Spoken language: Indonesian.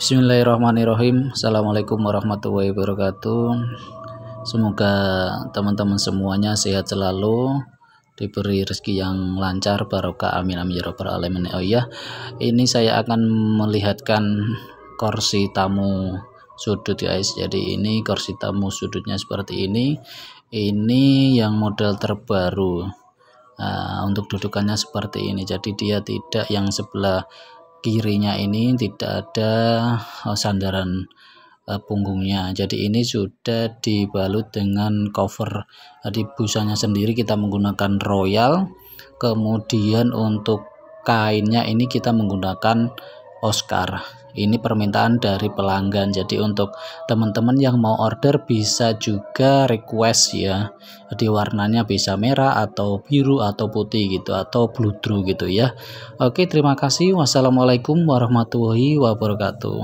Bismillahirrahmanirrahim. Assalamualaikum warahmatullahi wabarakatuh. Semoga teman-teman semuanya sehat selalu Diberi rezeki yang lancar Barokah amin amin ya rabbal alamin. Oh ya ini saya akan melihatkan kursi tamu sudut guys. Jadi ini kursi tamu sudutnya seperti ini. Ini yang model terbaru. Nah, untuk dudukannya seperti ini. Jadi dia tidak yang sebelah kirinya ini tidak ada oh, sandaran uh, punggungnya. Jadi ini sudah dibalut dengan cover. Jadi busanya sendiri kita menggunakan royal. Kemudian untuk kainnya ini kita menggunakan Oscar. Ini permintaan dari pelanggan. Jadi untuk teman-teman yang mau order bisa juga request ya. Jadi warnanya bisa merah atau biru atau putih gitu atau blue gitu ya. Oke terima kasih. Wassalamualaikum warahmatullahi wabarakatuh